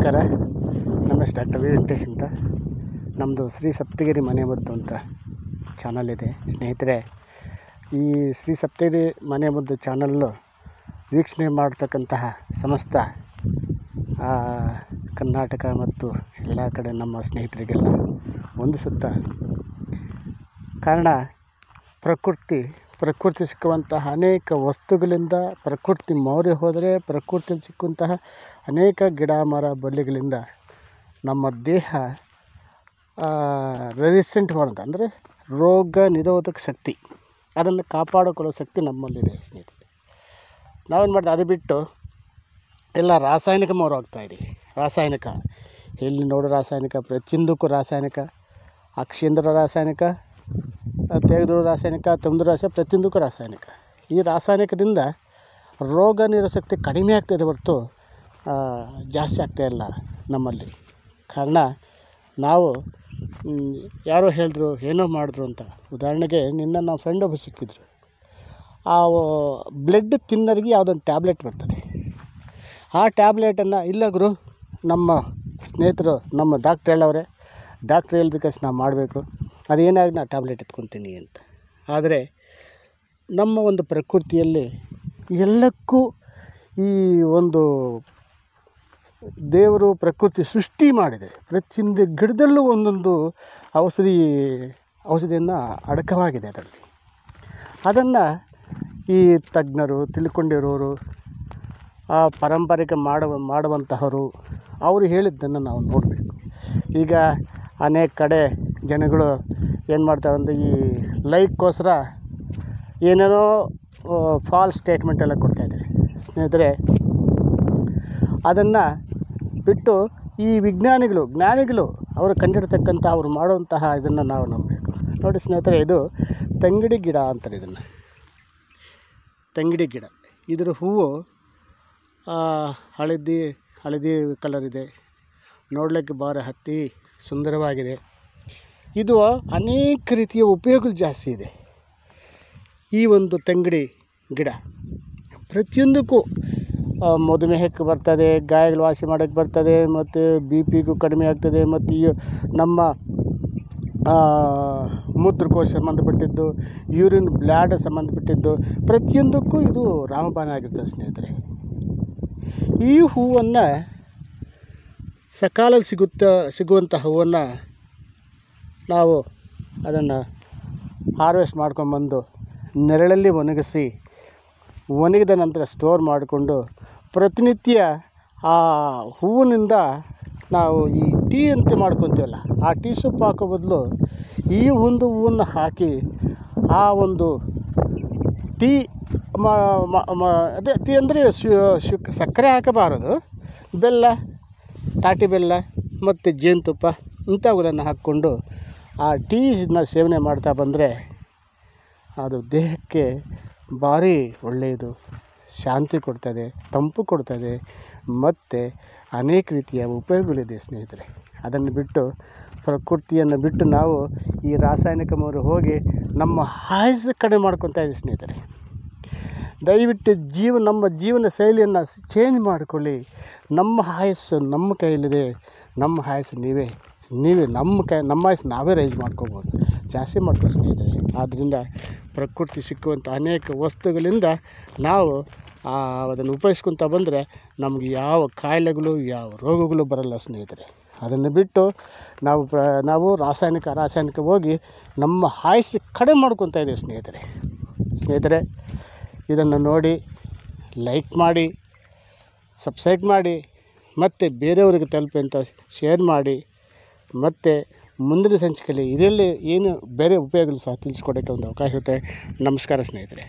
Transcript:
ನಮಸ್ಕಾರ. ನಮ್ಮ doctor V. Venkatesh ಅಂತ. ನಮ್ಮದು ಶ್ರೀ ಸಪ್ತಗಿರಿ ಮನೆ ಮದ್ದು ಅಂತ ಚಾನಲ್ ಇದೆ. ಸ್ನೇಹಿತರೆ, ಈ ಶ್ರೀ ಸಪ್ತಗಿರಿ ಮನೆ ಮದ್ದು ಚಾನಲ್ಲು ವೀಕ್ಷಣೆ ಮಾಡ್ತಕ್ಕಂತಹ ಸಮಸ್ತ ಕರ್ನಾಟಕ ಮತ್ತು ಎಲ್ಲ ಕಡೆ ನಮ್ಮ ಸ್ನೇಹಿತರಿಗೆಲ್ಲ ಹೊಂದಿಸುತ್ತ ಕಾರಣ ಪ್ರಕೃತಿ ಪ್ರಕೃತಿ ಸಿಕ್ಕುವಂತಹ ಅನೇಕ ವಸ್ತುಗಳಿಂದ ಪ್ರಕೃತಿ ಮೌರ್ಯ ಹೋದರೆ ಪ್ರಕೃತಿಯಲ್ಲಿ ಸಿಕ್ಕುವಂತಹ ಅನೇಕ ಗಿಡ, ಮರ, ಬಳ್ಳಿಗಳಿಂದ ನಮ್ಮ ದೇಹ ರೆಸಿಸ್ಟೆಂಟ್ ಮಾಡುತ್ತೆ ಅಂದರೆ ರೋಗ ನಿರೋಧಕ ಶಕ್ತಿ. ಅದನ್ನು ಕಾಪಾಡಿಕೊಳ್ಳೋ ಶಕ್ತಿ ನಮ್ಮಲ್ಲಿದೆ ಸ್ನೇಹಿತರೆ. ನಾವೇನು ಮಾಡಿದೆ ಅದು ಬಿಟ್ಟು ಎಲ್ಲ ರಾಸಾಯನಿಕ ಮೌರ್ಯ ಇದ್ದೀವಿ ರಾಸಾಯನಿಕ. ಎಲ್ಲಿ ನೋಡೋ ರಾಸಾಯನಿಕ, ಪ್ರತಿಯೊಂದಕ್ಕೂ ರಾಸಾಯನಿಕ, ಅಕ್ಷಿಂದ್ರ ರಾಸಾಯನಿಕ ತೆಗೆದು ರಾಸಾಯನಿಕ ತುಂಬಿದ ರಾಸಾಯನಿಕ, ಪ್ರತಿಯೊಂದಕ್ಕೂ ರಾಸಾಯನಿಕ. ಈ ರಾಸಾಯನಿಕದಿಂದ ರೋಗ ನಿರೋಧಕ ಶಕ್ತಿ ಕಡಿಮೆ ಆಗ್ತಾಯಿದೆ ಹೊರತು ಜಾಸ್ತಿ ಆಗ್ತಾಯಿಲ್ಲ ನಮ್ಮಲ್ಲಿ. ಕಾರಣ, ನಾವು ಯಾರೋ ಹೇಳಿದ್ರು, ಏನೋ ಮಾಡಿದ್ರು ಅಂತ. ಉದಾಹರಣೆಗೆ ನಿನ್ನ ನಮ್ಮ ಫ್ರೆಂಡ್ ಒಬ್ಬರು ಸಿಕ್ಕಿದ್ರು. ಆ ಬ್ಲಡ್ ತಿನ್ನೋರಿಗೆ ಯಾವುದೊಂದು ಟ್ಯಾಬ್ಲೆಟ್ ಬರ್ತದೆ. ಆ ಟ್ಯಾಬ್ಲೆಟನ್ನು ಇಲ್ಲ ಗುರು ನಮ್ಮ ಸ್ನೇಹಿತರು, ನಮ್ಮ ಡಾಕ್ಟ್ರ್ ಹೇಳವ್ರೆ ಡಾಕ್ಟ್ರ್ ಹೇಳಿದಕ್ಕೆ ನಾವು ಮಾಡಬೇಕು. ಅದೇನಾಗಿ ನಾ ಟ್ಯಾಬ್ಲೆಟ್ ಎತ್ಕೊತೀನಿ ಅಂತ. ಆದರೆ ನಮ್ಮ ಒಂದು ಪ್ರಕೃತಿಯಲ್ಲಿ ಎಲ್ಲಕ್ಕೂ ಈ ಒಂದು ದೇವರು ಪ್ರಕೃತಿ ಸೃಷ್ಟಿ ಮಾಡಿದೆ. ಪ್ರತಿಯೊಂದು ಗಿಡದಲ್ಲೂ ಒಂದೊಂದು ಔಷಧಿ, ಔಷಧಿಯನ್ನು ಅಡಕವಾಗಿದೆ ಅದರಲ್ಲಿ. ಅದನ್ನು ಈ ತಜ್ಞರು, ತಿಳ್ಕೊಂಡಿರೋರು, ಆ ಪಾರಂಪರಿಕ ಮಾಡುವ, ಮಾಡುವಂತಹವರು, ಅವರು ಹೇಳಿದ್ದನ್ನು ನಾವು ನೋಡಬೇಕು. ಈಗ ಅನೇಕ ಕಡೆ ಜನಗಳು ಏನು ಮಾಡ್ತಾರೆ ಅಂದರೆ ಈ ಲೈಕ್ಗೋಸ್ಕರ ಏನೇನೋ ಫಾಲ್ಸ್ ಸ್ಟೇಟ್ಮೆಂಟ್ ಎಲ್ಲ ಕೊಡ್ತಾಯಿದ್ದಾರೆ ಸ್ನೇಹಿತರೆ, ಅದನ್ನು ಬಿಟ್ಟು ಈ ವಿಜ್ಞಾನಿಗಳು, ಜ್ಞಾನಿಗಳು ಅವರು ಕಂಡಿಡ್ತಕ್ಕಂಥ ಅವರು ಮಾಡುವಂತಹ ಇದನ್ನು ನಾವು ನಂಬಬೇಕು. ನೋಡಿ ಸ್ನೇಹಿತರೆ, ಇದು ತಂಗಿಡಿ ಗಿಡ ಅಂತಾರೆ ಇದನ್ನು. ತಂಗಿಡಿ ಗಿಡ. ಇದರ ಹೂವು ಹಳದಿ ಹಳದಿ ಕಲರ್ ಇದೆ. ನೋಡಲಿಕ್ಕೆ ಭಾರಿ ಹತ್ತಿ ಸುಂದರವಾಗಿದೆ. ಇದು ಅನೇಕ ರೀತಿಯ ಉಪಯೋಗಗಳು ಜಾಸ್ತಿ ಇದೆ. ಈ ಒಂದು ತಂಗಡಿ ಗಿಡ ಪ್ರತಿಯೊಂದಕ್ಕೂ ಮಧುಮೇಹಕ್ಕೆ ಬರ್ತದೆ, ಗಾಯಗಳು ವಾಸಿ ಮಾಡೋಕ್ಕೆ ಬರ್ತದೆ, ಮತ್ತು ಬಿ ಪಿಗೂ ಕಡಿಮೆ ಆಗ್ತದೆ, ಮತ್ತು ಈ ನಮ್ಮ ಮೂತ್ರಕೋಶ ಸಂಬಂಧಪಟ್ಟಿದ್ದು ಯೂರಿನ್ ಬ್ಲ್ಯಾಡ್ ಸಂಬಂಧಪಟ್ಟಿದ್ದು, ಪ್ರತಿಯೊಂದಕ್ಕೂ ಇದು ರಾಮಬಾನ ಆಗಿರ್ತದೆ ಸ್ನೇಹಿತರೆ. ಈ ಹೂವನ್ನು ಸಕಾಲಲ್ಲಿ ಸಿಗುತ್ತ, ಸಿಗುವಂಥ ಹೂವನ್ನು ನಾವು ಅದನ್ನು ಹಾರ್ವೆಸ್ಟ್ ಮಾಡ್ಕೊಂಬಂದು ನೆರಳಲ್ಲಿ ಒಣಗಿಸಿ, ಒಣಗಿದ ನಂತರ ಸ್ಟೋರ್ ಮಾಡಿಕೊಂಡು ಪ್ರತಿನಿತ್ಯ ಆ ಹೂವಿನಿಂದ ನಾವು ಈ ಟೀ ಅಂತ ಮಾಡ್ಕೊತೀವಲ್ಲ, ಆ ಟೀ ಸೊಪ್ಪು ಹಾಕೋ ಬದಲು ಈ ಒಂದು ಹೂವನ್ನು ಹಾಕಿ ಆ ಒಂದು ಟೀ ಅದೇ ಟೀ ಅಂದರೆ ಸಕ್ಕರೆ ಹಾಕಬಾರದು, ಬೆಲ್ಲ, ತಾಟಿ ಬೆಲ್ಲ ಮತ್ತು ಜೇನುತುಪ್ಪ ಇಂಥವುಗಳನ್ನು ಹಾಕ್ಕೊಂಡು ಆ ಟೀನ ಸೇವನೆ ಮಾಡ್ತಾ ಬಂದರೆ ಅದು ದೇಹಕ್ಕೆ ಭಾರಿ ಒಳ್ಳೆಯದು. ಶಾಂತಿ ಕೊಡ್ತದೆ, ತಂಪು ಕೊಡ್ತದೆ ಮತ್ತು ಅನೇಕ ರೀತಿಯ ಉಪಯೋಗಗಳಿದೆ ಸ್ನೇಹಿತರೆ. ಅದನ್ನು ಬಿಟ್ಟು ಪ್ರಕೃತಿಯನ್ನು ಬಿಟ್ಟು ನಾವು ಈ ರಾಸಾಯನಿಕ ಮೂರು ಹೋಗಿ ನಮ್ಮ ಆಯಸ್ಸು ಕಡಿಮೆ ಮಾಡ್ಕೊತಾ ಇದ್ದೀವಿ ಸ್ನೇಹಿತರೆ. ದಯವಿಟ್ಟು ಜೀವ, ನಮ್ಮ ಜೀವನ ಶೈಲಿಯನ್ನು ಚೇಂಜ್ ಮಾಡಿಕೊಳ್ಳಿ. ನಮ್ಮ ಆಯಸ್ಸು ನಮ್ಮ ಕೈಯಲ್ಲಿದೆ. ನಮ್ಮ ಆಯಸ್ಸು ನೀವೇ ನೀವೇ ನಮ್ಮ ಕ, ನಮ್ಮ ಆಯ್ಸು ನಾವೇ ರೈಸ್ ಮಾಡ್ಕೋಬೋದು. ಜಾಸ್ತಿ ಮಾಡ್ಕೋ ಸ್ನೇಹಿತರೆ. ಆದ್ದರಿಂದ ಪ್ರಕೃತಿ ಸಿಕ್ಕುವಂಥ ಅನೇಕ ವಸ್ತುಗಳಿಂದ ನಾವು ಅದನ್ನು ಉಪಯೋಗಿಸ್ಕೊತ ಬಂದರೆ ನಮಗೆ ಯಾವ ಕಾಯಿಲೆಗಳು, ಯಾವ ರೋಗಗಳು ಬರಲ್ಲ ಸ್ನೇಹಿತರೆ. ಅದನ್ನು ಬಿಟ್ಟು ನಾವು ನಾವು ರಾಸಾಯನಿಕ ರಾಸಾಯನಿಕ ಹೋಗಿ ನಮ್ಮ ಆಯಸ್ಸು ಕಡಿಮೆ ಮಾಡ್ಕೊತಾ ಇದ್ದೀವಿ ಸ್ನೇಹಿತರೆ. ಸ್ನೇಹಿತರೆ, ಇದನ್ನು ನೋಡಿ ಲೈಕ್ ಮಾಡಿ ಸಬ್ಸ್ಕ್ರೈಬ್ ಮಾಡಿ, ಮತ್ತು ಬೇರೆಯವ್ರಿಗೆ ತಲುಪಿ ಅಂತ ಶೇರ್ ಮಾಡಿ. ಮತ್ತು ಮುಂದಿನ ಸಂಚಿಕೆಯಲ್ಲಿ ಇದರಲ್ಲಿ ಏನು ಬೇರೆ ಉಪಯೋಗಗಳು ಸಹ ತಿಳಿಸ್ಕೊಡೋಕ್ಕೆ ಒಂದು ಅವಕಾಶ ಇರುತ್ತೆ. ನಮಸ್ಕಾರ ಸ್ನೇಹಿತರೆ.